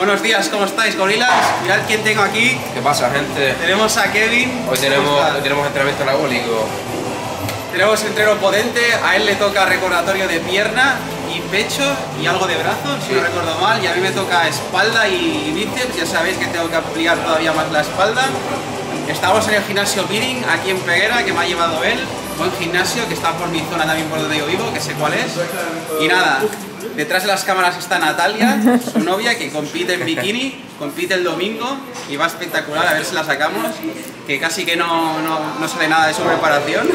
Buenos días, ¿cómo estáis, gorilas? Mirad quién tengo aquí. ¿Qué pasa, gente? Tenemos a Kevin. Hoy tenemos, hoy tenemos entrenamiento anabólico. Tenemos entreno potente, a él le toca recordatorio de pierna y pecho y algo de brazo, si no recuerdo mal, y a mí me toca espalda y bíceps, ya sabéis que tengo que ampliar todavía más la espalda. Estamos en el gimnasio Bidding, aquí en Peguera, que me ha llevado él, buen gimnasio, que está por mi zona también por donde yo vivo, que sé cuál es. Y nada, detrás de las cámaras está Natalia, su novia, que compite en bikini, compite el domingo y va espectacular, a ver si la sacamos, que casi que no, no, no sale nada de su preparación.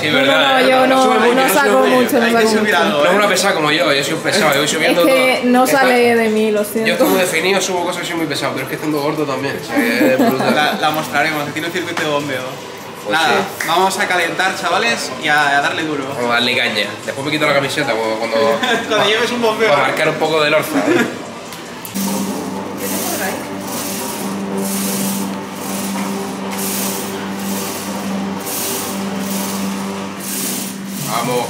Sí, verdad. no, yo no, no saco mucho, no Hay que saco subir mucho. algo, No es una pesada como yo, yo soy un pesado, yo voy Es subiendo que todo. no Esta- sale de mí, lo Yo estoy siento. muy definido, subo cosas y soy muy pesado, pero es que estando gordo también. o sea, que es brutal. La, la mostraremos, que tiene un circuito de bombeo. Pues Nada, sí. vamos a calentar, chavales, y a, a darle duro. A darle caña. Después me quito la camiseta cuando, cuando, Cuando lleves un bombeo. para marcar un poco de lorza. ¿eh? Vamos.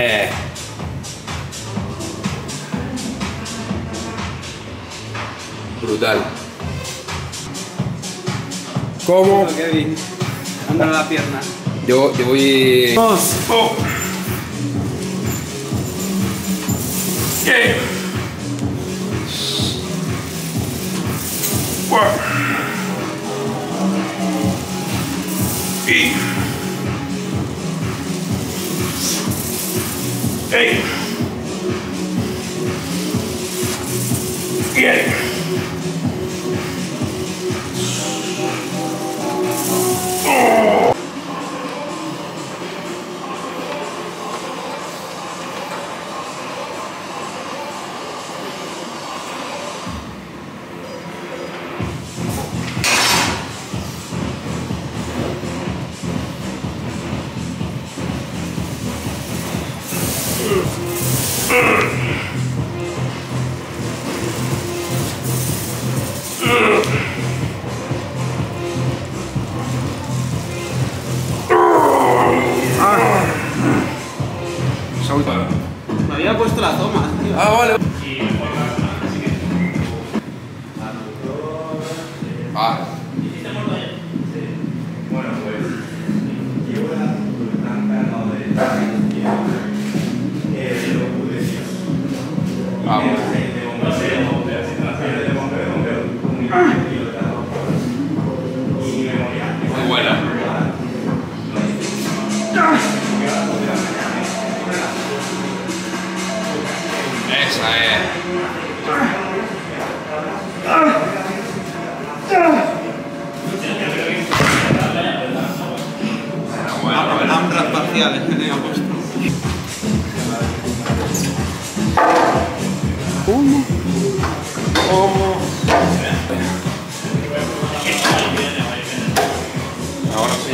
Es. Brutal. ¿Cómo? Kevin, dándole la pierna. Yo, yo voy. Me Vamos. Muy buena. Esa es. Bueno, Ambras parciales que tenía puesto. Ahora sí.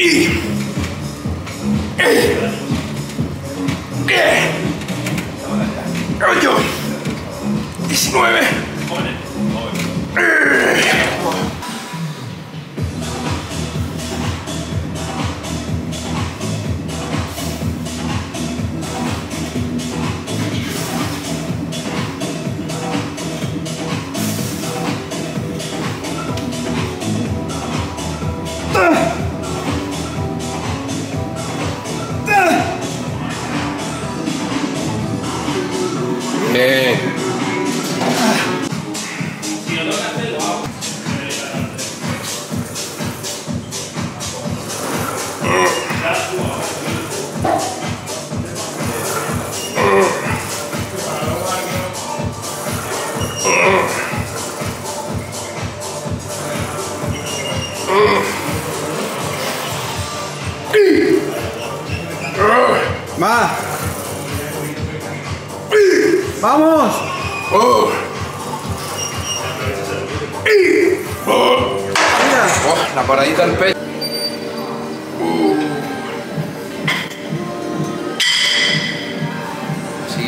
8 19 19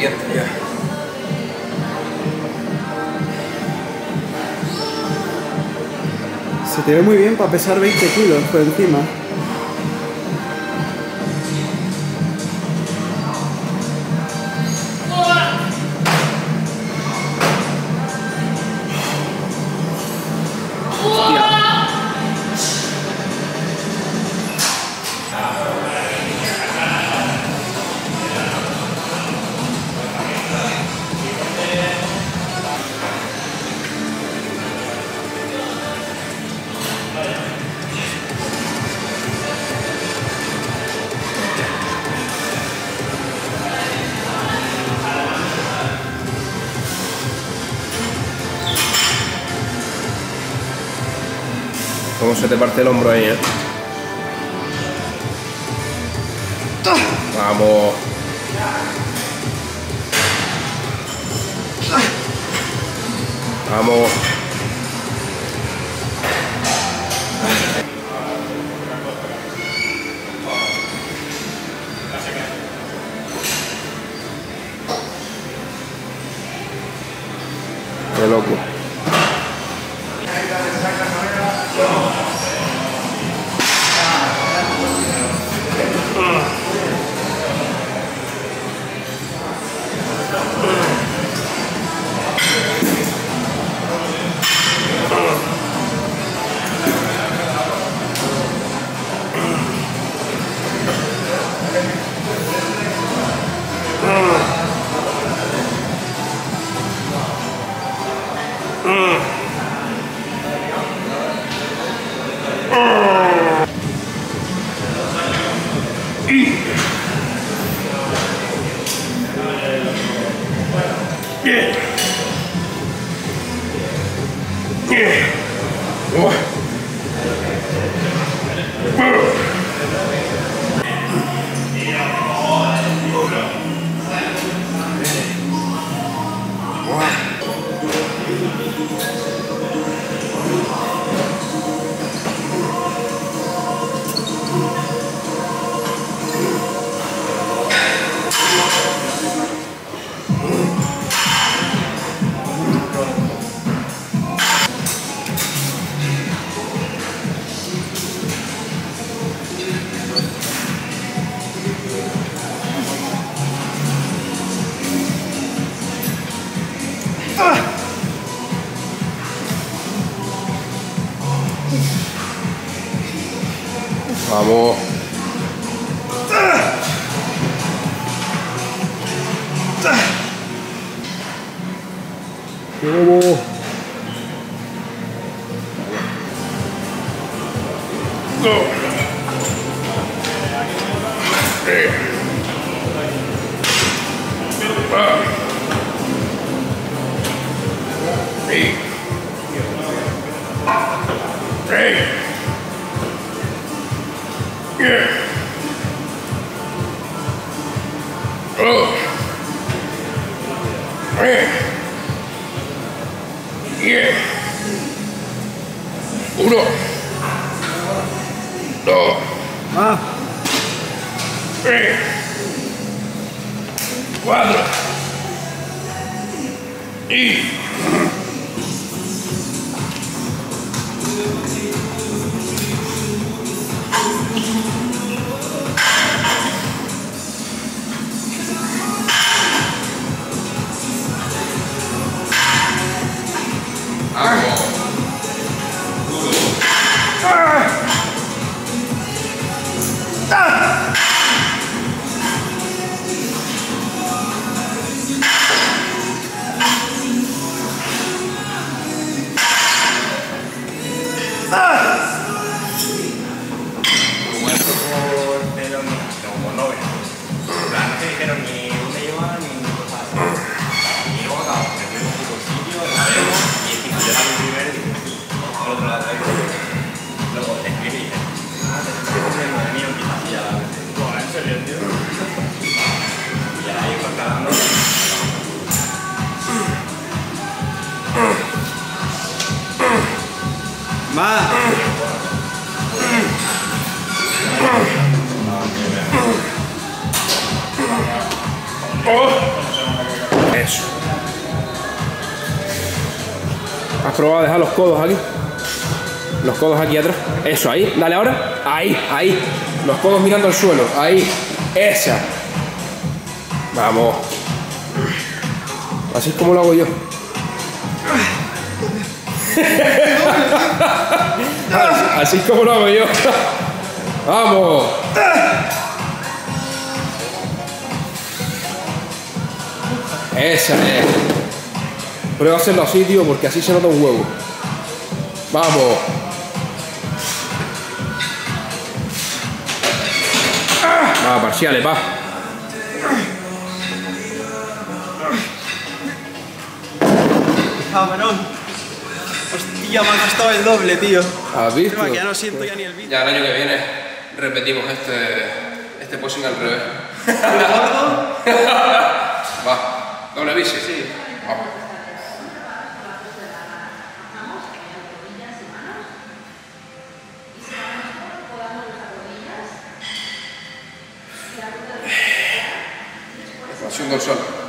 Siguiente ya. Se te ve muy bien para pesar 20 kilos por encima. Se te parte el hombro ahí, eh? Vamos. Vamos. Qué loco. Vamos. ¡Qué bobo! Sí. Hey. Yeah. Oh. Hey. Yeah. Uno. Dos. Ah, Tres. Cuatro. Y. codos aquí? Los codos aquí atrás. Eso, ahí. Dale ahora. Ahí, ahí. Los codos mirando al suelo. Ahí. Esa. Vamos. Así es como lo hago yo. Así es como lo hago yo. Vamos. Esa es. Prueba a hacerlo así, tío, porque así se nota un huevo. Vamos. Va, parciales, va. Cabrón. Hostia, me ha costado el doble, tío. ¿Has visto? Que ya no siento ya ni el vídeo. Ya el año que viene repetimos este, este posing al revés. Va. ¿Doble bici? Sí. Vamos. Señor Solano.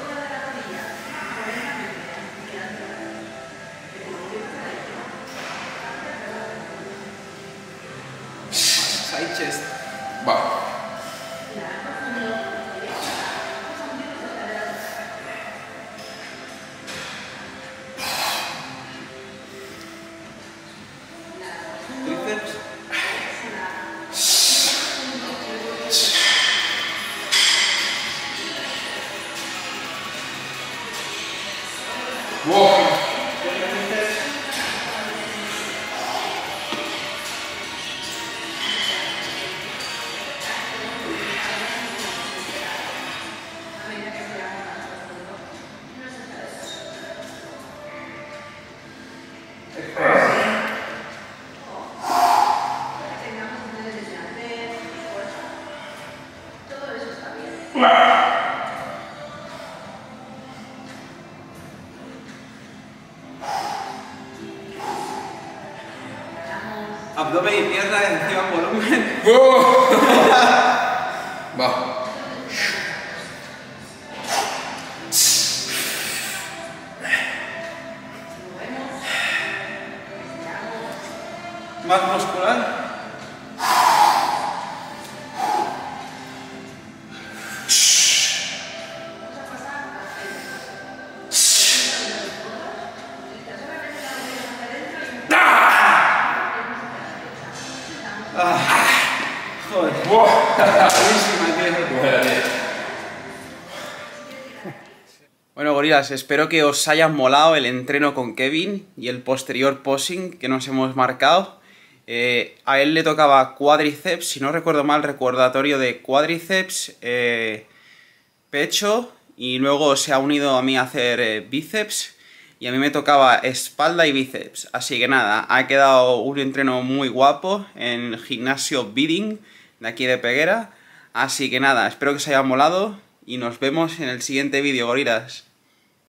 Va. Más muscular. Espero que os haya molado el entreno con Kevin y el posterior posing que nos hemos marcado. Eh, a él le tocaba cuádriceps, si no recuerdo mal, recordatorio de cuádriceps, eh, pecho y luego se ha unido a mí a hacer eh, bíceps y a mí me tocaba espalda y bíceps. Así que nada, ha quedado un entreno muy guapo en gimnasio Bidding de aquí de Peguera. Así que nada, espero que os haya molado y nos vemos en el siguiente vídeo, gorilas.